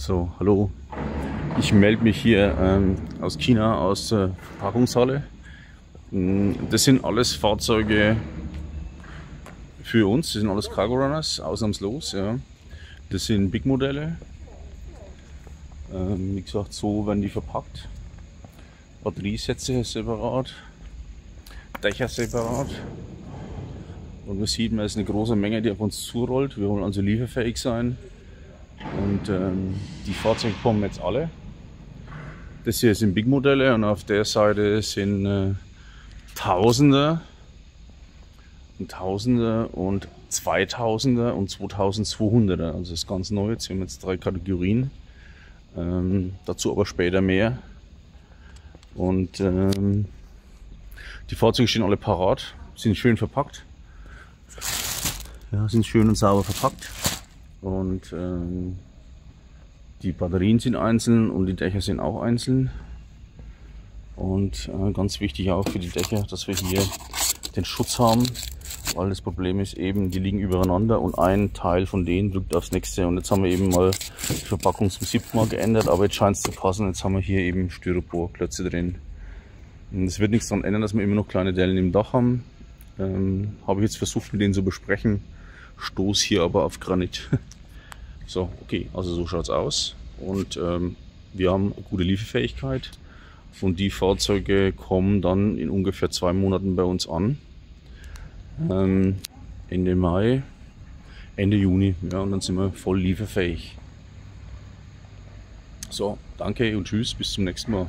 So, hallo. Ich melde mich hier ähm, aus China, aus der Verpackungshalle. Mm, das sind alles Fahrzeuge für uns, das sind alles Cargo Runners, ausnahmslos. Ja. Das sind Big-Modelle. Ähm, wie gesagt, so werden die verpackt. Batteriesätze separat, Dächer separat. Und man sieht, man ist eine große Menge, die auf uns zurollt. Wir wollen also lieferfähig sein. Und ähm, die Fahrzeuge kommen jetzt alle. Das hier sind Big Modelle und auf der Seite sind äh, Tausende und Tausender und Zweitausender und 2200er. Also das ist ganz neu. Jetzt haben wir jetzt drei Kategorien. Ähm, dazu aber später mehr. Und ähm, die Fahrzeuge stehen alle parat, sind schön verpackt. Ja, sind schön und sauber verpackt. Und ähm, die Batterien sind einzeln und die Dächer sind auch einzeln. Und äh, ganz wichtig auch für die Dächer, dass wir hier den Schutz haben, weil das Problem ist eben, die liegen übereinander und ein Teil von denen drückt aufs nächste. Und jetzt haben wir eben mal die Verpackung zum siebten Mal geändert, aber jetzt scheint es zu passen. Jetzt haben wir hier eben Styroporklötze drin. Es wird nichts daran ändern, dass wir immer noch kleine Dellen im Dach haben. Ähm, Habe ich jetzt versucht mit denen zu besprechen. Stoß hier aber auf Granit. so, okay, also so schaut es aus. Und ähm, wir haben gute Lieferfähigkeit. Und die Fahrzeuge kommen dann in ungefähr zwei Monaten bei uns an. Ähm, Ende Mai, Ende Juni. Ja, und dann sind wir voll lieferfähig. So, danke und tschüss, bis zum nächsten Mal.